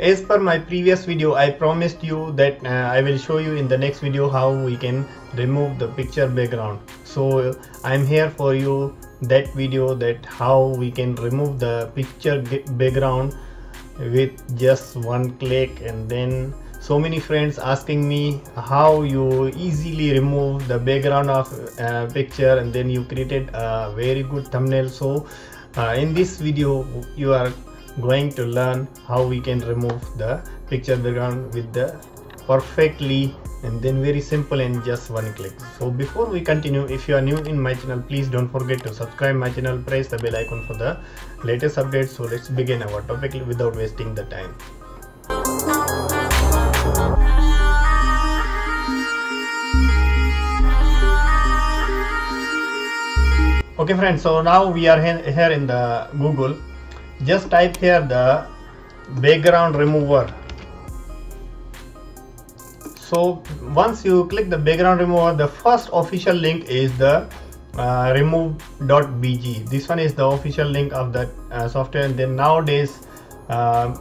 as per my previous video I promised you that uh, I will show you in the next video how we can remove the picture background. So I'm here for you that video that how we can remove the picture background with just one click and then so many friends asking me how you easily remove the background of uh, picture and then you created a very good thumbnail. So uh, in this video you are going to learn how we can remove the picture background with the perfectly and then very simple and just one click. So before we continue if you are new in my channel please don't forget to subscribe my channel press the bell icon for the latest updates. So let's begin our topic without wasting the time. Okay friends so now we are here in the google just type here the background remover. So once you click the background remover the first official link is the uh, remove.bg this one is the official link of that uh, software. And then nowadays uh,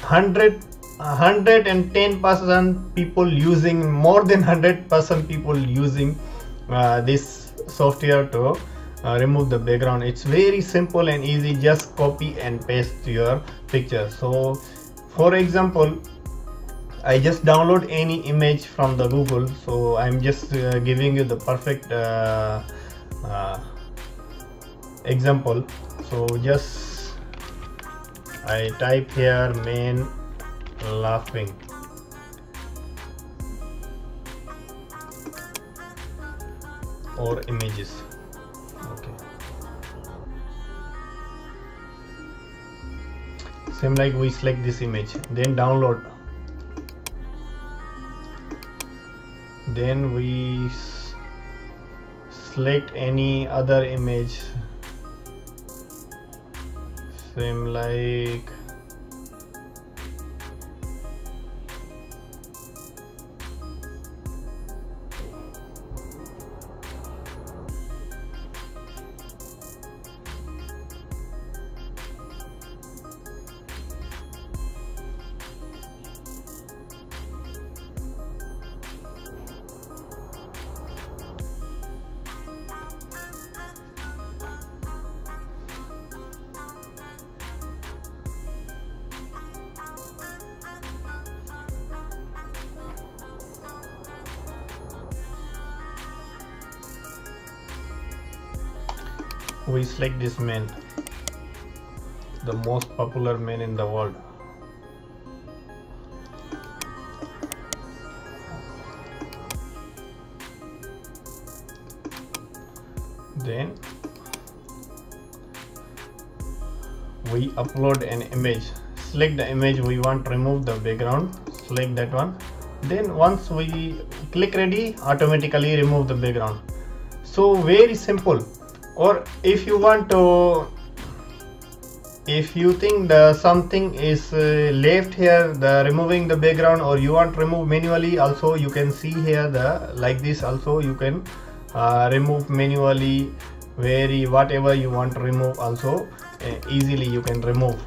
100 110 percent people using more than 100 percent people using uh, this software to uh, remove the background. It's very simple and easy. Just copy and paste your picture. So for example I just download any image from the Google. So I'm just uh, giving you the perfect uh, uh example. So just I type here main laughing. Or images same like we select this image. Then download. Then we select any other image. Same like we select this man the most popular man in the world. Then we upload an image. Select the image we want to remove the background select that one. Then once we click ready automatically remove the background. So very simple or if you want to if you think the something is uh, left here the removing the background or you want to remove manually also you can see here the like this also you can uh, remove manually very whatever you want to remove also uh, easily you can remove.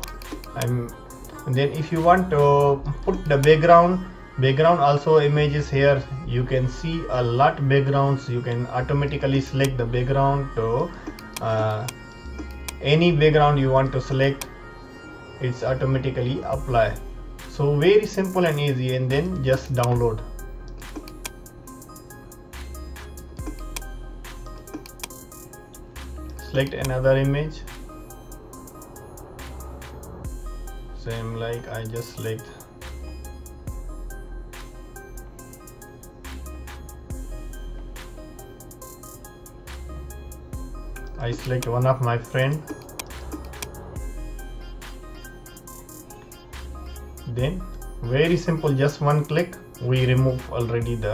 And then if you want to put the background background also images here. You can see a lot backgrounds. You can automatically select the background to uh, any background you want to select it's automatically apply. So very simple and easy and then just download. Select another image. Same like I just select I select one of my friend. Then very simple just one click. We remove already the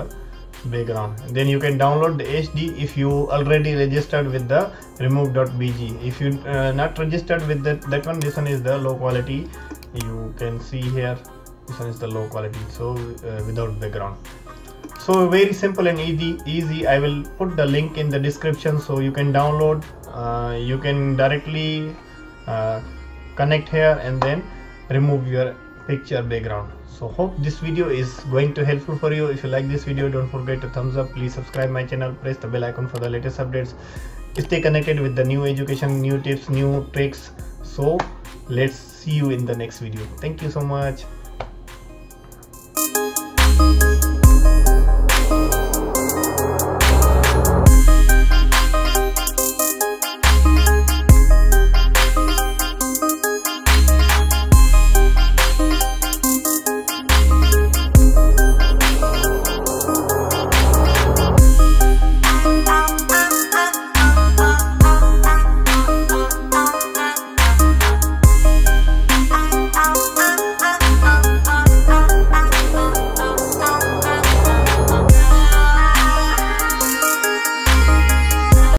background. Then you can download the HD if you already registered with the remove.bg if you uh, not registered with that that one this one is the low quality. You can see here this one is the low quality. So uh, without background so very simple and easy easy. I will put the link in the description so you can download. Uh, you can directly uh, connect here and then remove your picture background. So hope this video is going to helpful for you. If you like this video don't forget to thumbs up. Please subscribe my channel. Press the bell icon for the latest updates. Stay connected with the new education new tips new tricks. So let's see you in the next video. Thank you so much